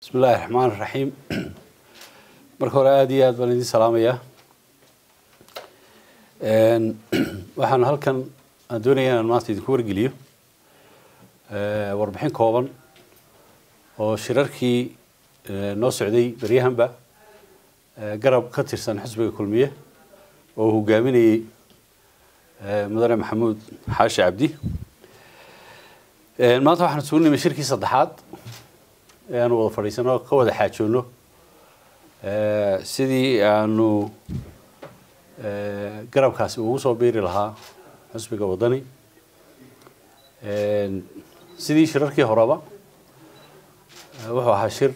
bismi illaahi raxmaan raxiim marka hore aada iyo aad baan idin salaamayaa waxaan halkan aan doonaya inaan maanta idinku wargeliyo warbixin kooban oo shirarkii noo socday beryahanba garab ka tirsan xisbiga kulmiye oo hogaaminayey mudane maxamuud xaashi cabdi. Maanta waxaan isugu nimay shirkii saddexaad ee aanu wada fadhiisano ka wada xaajoono sidii aanu garabkaasi ugu soo biiri lahaa xusbiga waddani. Sidii shirarkii horeba wuxuu ahaa shir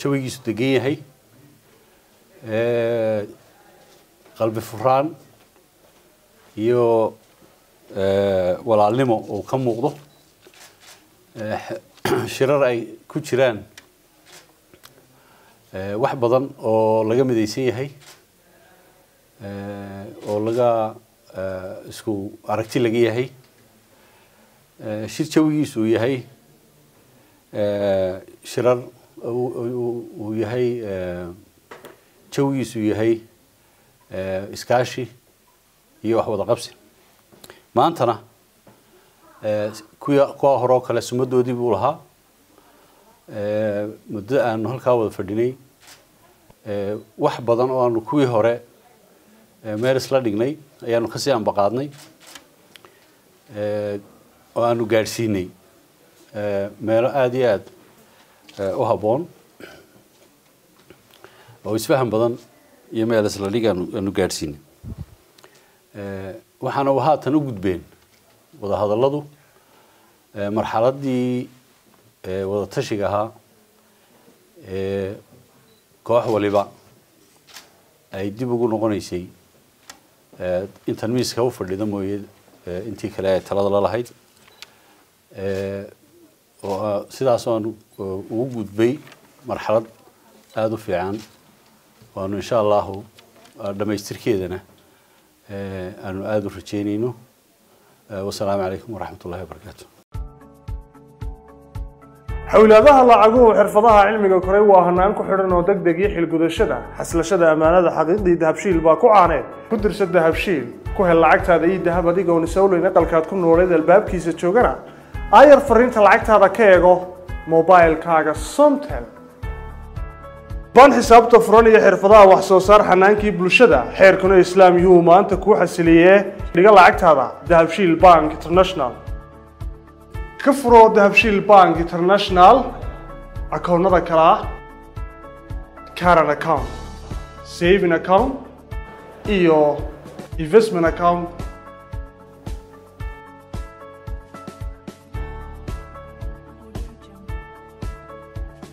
jawigiisu degan yahay. Qalbi furaan iyo walaalnimo uu ka muuqdo shirar ay ku jiraan wax badan oo laga midaysan yahay oo laga isku aragti laga yahay shir jawigiisu uu yahay shirar uu yahay jawigiisu yahay iskaashi iyo wax wada qabsi. Maantana kuwa kuwa hore oo kale sumadoodii buu lahaa. Muddo aanu halkaa wada fadhinay. Wax badan oo aanu kuwii hore meel isla dhignay ayaanu ka sii ambaqaadnay. Oo aanu gaadhsiinay. Meelo aada iyo aada u habboon. Oo isfahan badan iyo meel isla dhig aanu aanu gaadhsiinay. Waxaana haatan u gudbeen wada hadalladu marxaladii wada tashiga ahaa ee koox waliba ay dib ugu noqonaysay intan miiska u fadhida mooye intii kale ay talada la lahayd oo sidaas aanu ugu gudbay marxalad aada u fiican waanu insha allahu dhamaystirkeedana aanu aada u rajeynayno wasalaamu calaykum waraxmat wabarakaatu xowlaadaha lacaguhu xirfadaha cilmiga koray waa hanaan ku xidhan oo deg deg iyo xilgudashada. Xaslashada ammaanada xaqiiqdii dahabshiil baa ku caaneed ku dirsa dahabshiil ku hel lacagtaada iyo dahab adigoon isowleyn aqalkaad ku nooleed albaabkiisa joogana. Aayar fariinta lacagtaada ka eego mobilkaaga somtel ban xisaabta furan iyo xirfadaha wax soo saar xanaankii bulshada xeerkuna islaam yuu maanta kuu xasiliyee dhiga lacagtaada dahabshiil bank international. Ka furo dahabshiil bank international akoonnada kale ah caran account saving account iyo investment account